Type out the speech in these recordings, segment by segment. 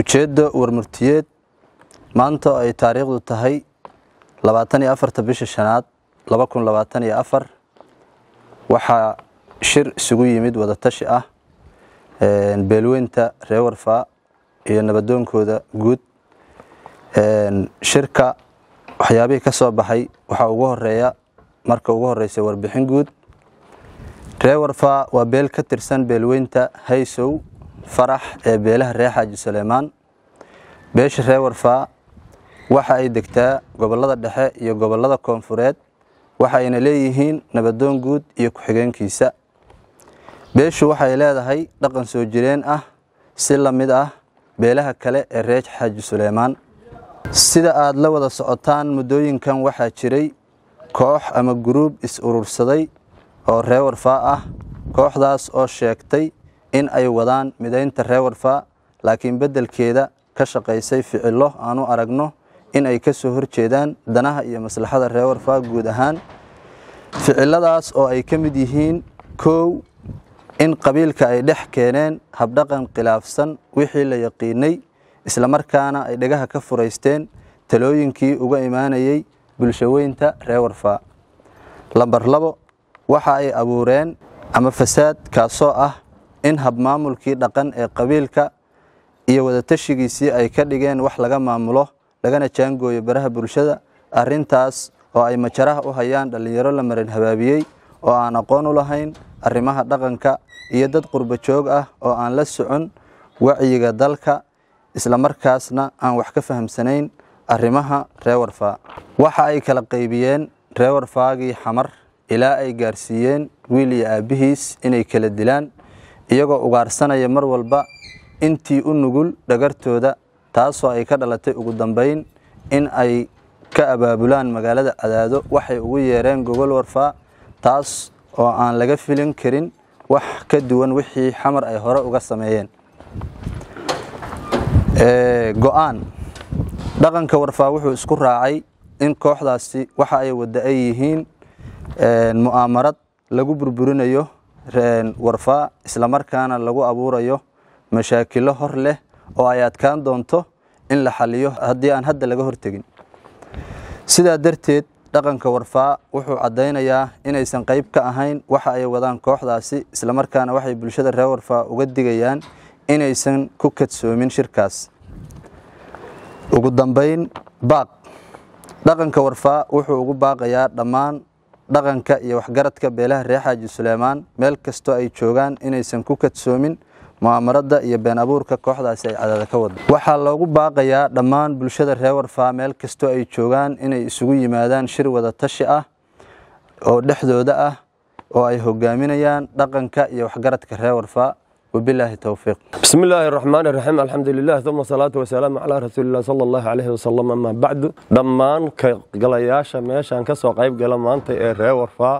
ujeeddo warmurtiyeed maanta ay taariikhdu tahay labaatan iyo afarta bisha shanaad laba kun labaatan iyo afar. Waxaa shir isugu yimid wadatashi ah beelweynta reer warfaa iyo nabadoonkooda guud. Shirka waxyaabihii ka soo baxay waxaa ugu horreeya marka ugu horeysa warbixin guud. Reer warfaa waa beel ka tirsan beelweynta haysow farax ee beelaha reer xaaji suleymaan beesha reer warfaa waxa ay degtaa gobollada dhexe iyo gobollada koonfureed waxa ayna leeyihiin nabadoon guud iyo ku-xigeenkiisa. Beeshu waxay leedahay dhaqan soo jireen ah si la mid ah beelaha kale ee reer xaaji suleymaan sida aad la wada socotaan muddooyinkan waxaa jiray koox ama guruub is-urursaday oo reer warfaa ah kooxdaas oo sheegtay in ay wadaan midaynta reer warfaa laakiin beddelkeeda ka shaqaysay ficillo aanu aragno in ay ka soo horjeedaan danaha iyo maslaxada reer warfaa guud ahaan. Ficiladaas oo ay ka mid yihiin kow in qabiilka ay dhex keeneen habdhaqan khilaafsan wixii la yaqiinay islamarkaana ay dhagaha ka furaysteen talooyinkii uga imaanayey bulshaweynta reer warfaa lambar labo waxa ay abuureen ama fasaad kaasoo ah in habmaamulkii dhaqan ee qabiilka iyo wadatashigiisii ay ka dhigeen wax laga maamulo lagana jaangooyo baraha bulshada. Arintaas oo ay majaraha u hayaan dhallinyaro la marin habaabiyey oo aan aqoon u lahayn arrimaha dhaqanka iyo dad qurbo joog ah oo aan la socon wacyiga dalka islamarkaasna aan wax ka fahamsanayn arrimaha reer warfaa waxa ay kala qaybiyeen reer warfaagii xamar ilaa ay gaarsiiyeen wiil iyo aabbihiis inay kala dilaan iyagoo ugaarsanaya mar walba intii u nugul dhagartooda taasoo ay ka dhalatay ugu dambayn in ay ka abaabulaan magaalada cadaado waxay ugu yeereen gogol warfaa taas oo aan laga filin karin wax ka duwan wixii xamar ay hore uga sameeyeen. Go'aan. Dhaqanka warfaa wuxuu isku raacay in kooxdaasi waxa ay wadda ay yihiin mu'aamarad lagu burburinayo warfaa islamarkaana lagu abuurayo mashaakilo hor leh oo ay adkaan doonto in la xaliyo haddii aan hadda laga hortegin. Sidaa darteed dhaqanka warfaa wuxuu caddaynayaa inaysan qayb ka ahayn waxa ay wadaan kooxdaasi islamarkaana waxay bulshada reer warfaa uga digayaan inaysan ku kadsoomin shirkaas. Ugu dambayn baaq. Dhaqanka warfaa wuxuu ugu baaqayaa dhammaan dhaqanka iyo waxgaradka beelaha reer xaaji suleymaan meel kastoo ay joogaan inaysan ku kadsoomin mu'aamarada iyo been abuurka kooxdaasi ay cadaada ka wada waxaa loogu baaqayaa dhammaan bulshada reer warfaa meel kastoo ay joogaan inay isugu yimaadaan shir wada tashi ah oo dhexdooda ah oo ay hogaaminayaan dhaqanka iyo waxgaradka reer warfaa wabilaahi towfiiq bismi illaahi araxmaan iraxiim alxamdu lilah uma asalaatu wasalaamu calaa rasuulilah sala allahu calayhi wasalam amaa bacdu dhammaan kagalayaasha meeshaan ka soo qayb gala maanta ee reer warfaa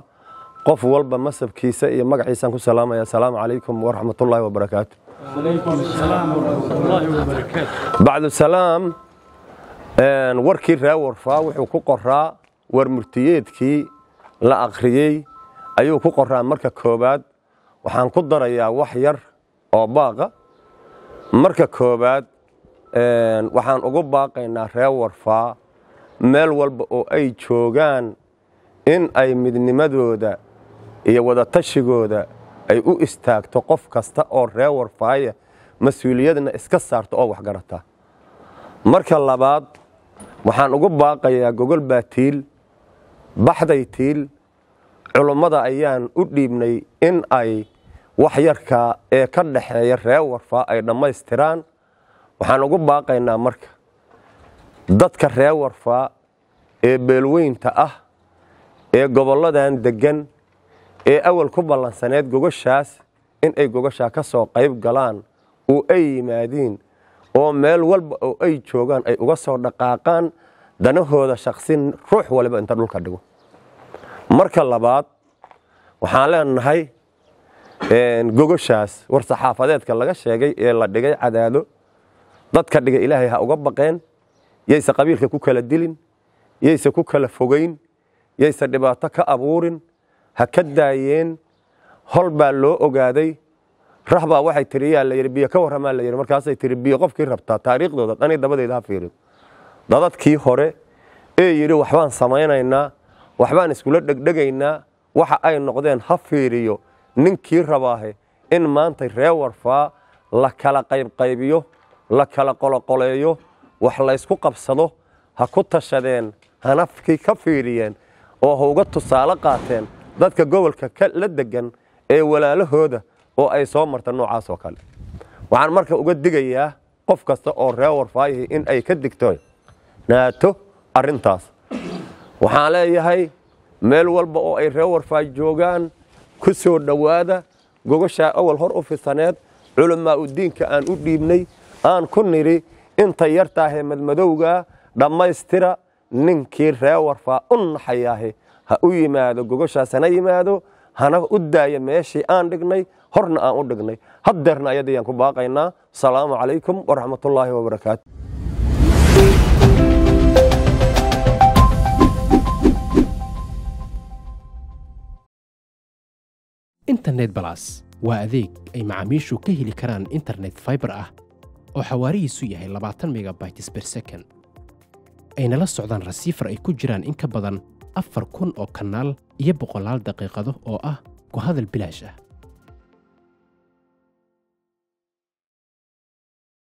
qof walba masabkiisa iyo magaciisaan ku salaamaya. Asalaamu calaykum waraxmatullaahi wabarakaatu bacdu salaam. Warkii reer warfaa wuxuu ku qoraa war murtiyeedkii la akhriyey ayuu ku qoraa marka koowaad. Waxaan ku darayaa wax yar oo baaqa. Marka koowaad waxaan ugu baaqaynaa reer warfaa meel walba oo ay joogaan in ay midnimadooda iyo wadatashigood ay u istaagto qof kasta oo reer warfaaya mas'uuliyadna iska saarto oo waxgarata marka labaad waxaan ugu baaqayaa gogol baa tiil baxday tiil culummada ayaan u dhiibnay in ay wax yarka ee ka dhaxeeya reer warfaa ay dhammaystiraan waxaan ugu baaqaynaa marka dadka reer warfaa ee beelweynta ah ee gobolladan deggan ee awal ku ballansaneed gogoshaas in ay gogoshaa ka soo qayb galaan oo ay yimaadiin oo meel walba oo ay joogaan ay uga soo dhaqaaqaan danahooda shaqsin ruux waliba inta dhulka dhigo. Marka labaad waxaan leenahay gogoshaas war saxaafadeedka laga sheegay ee la dhigay cadaado. Dadka dhiga ilaahay ha uga baqeen. Yayse qabiilka ku kala dilin. Yayse ku kala fogayn yayse dhibaato ka abuurin. Ha ka daayeen. Hol baa loo ogaaday. Rax baa waxay tiri yaa la yidhi biyo ka warramaa la yidhi. Markaasay tiri biyo qofkii rabtaa taariikhdooda dhani dabadeeda ha fiirido dadadkii hore ee yidhi waxbaan samaynaynaa. Waxbaan iskula dhegdhegaynaa. Waxa ay noqdeen ha fiiriyo ninkii rabaahe in maanta ree warfaa la kala qaybqaybiyo la kala qoloqoleeyo wax laysku qabsado ha ku tashadeen hanafkii ka fiiriyeen oo ha uga tusaale qaateen dadka gobolka la degan ee walaalahooda oo ay soo marta noocaas oo kale. Waxaan marka uga digayaa qof kasta oo ree warfaayihi in ay ka digto naato arrintaas. Waxaan leeyahay meel walba oo ay ree warfaay joogaan ku soo dhowaada gogashaa awal hor u fisaneed culamaa u diinka aan u dhiibnay aan ku nidhi inta yartaahee madmadowgaa dhammaystira ninkii ree warfaa u naxayaahe. Ha u yimaado gogashaas hana yimaado hana u daaya meeshii aan dhignay horna aan u dhignay. Haddeerna ayadayaan ku baaqaynaa. Asalaamu calaykum waraxmatullaahi wabarakaatu internet balas. Waa adeeg ay macaamiishu ka heli karaan internet faibar ah oo xawaarihiisu yahay labaatan megabytes ber second. Ayna la socdaan rasiifar ay ku jiraan in ka badan afar kun oo kanaal iyo boqolaal daqiiqado oo ah ku hadal bilaash ah